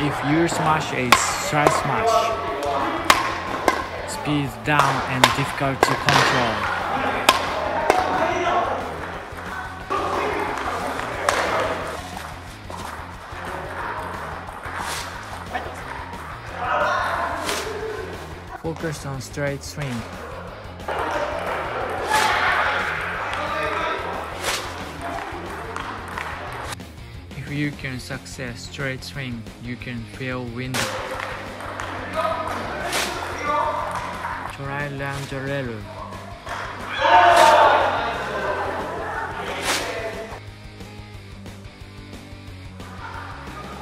If your smash is straight smash, speed down and difficult to control. Focus on straight swing. If you can success straight swing, you can feel window. Try Lanjarelu.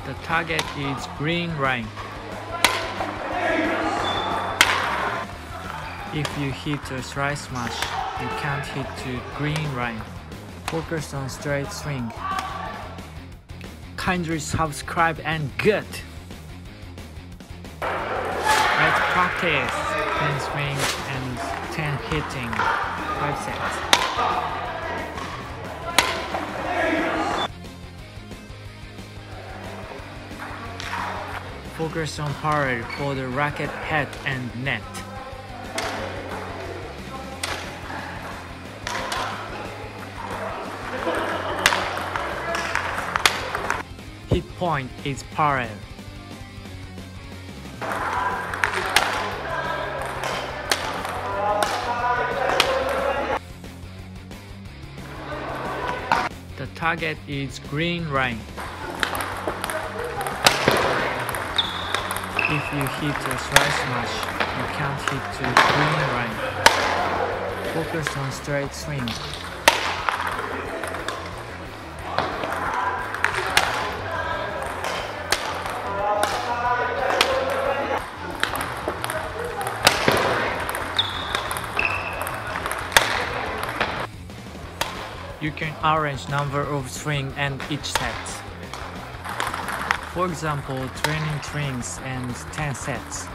The target is green line. If you hit a straight smash, you can't hit to green line. Focus on straight swing. Kindly subscribe and good. Let's practice 10 swing and 10 hitting. 5 sets. Focus on power for the racket head and net. Hit point is parallel. The target is green line. If you hit a slice smash, you can't hit to green line. Focus on straight swing. You can arrange number of strings and each set. For example, training strings and 10 sets.